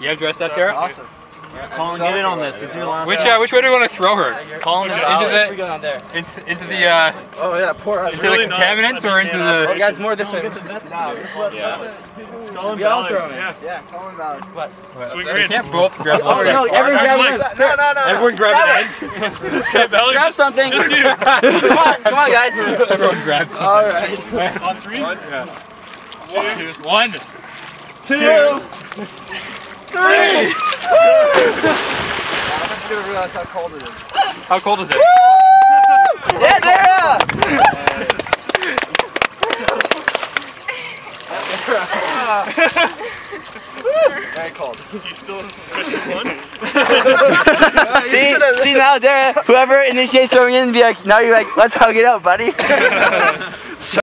You have dressed up, Dara? Awesome. Colin, get in on this. This is your last Which uh, which way do you want to throw her? Colin and Into the We go down there. into, into the uh, Oh yeah, poor us. into the contaminants or into Oh, the? guys, more this way. No, just let, Yeah. Colin we all throw it. Yeah. Yeah, Colin Ballard. What? Swing We her in. can't both grab Oh something. no, everyone grab Nice. No, no, no. Everyone grab an Okay, Ballard, Grab something. just you. Come on, come on, guys. Everyone grab something. All right. On three? One. Two. Three. I'm gonna realize how cold it is. How cold is it? Yeah, Dara! Very cold. You still question one? See, see now, Dara, whoever initiates throwing in, be like, now you're like, let's hug it out, buddy.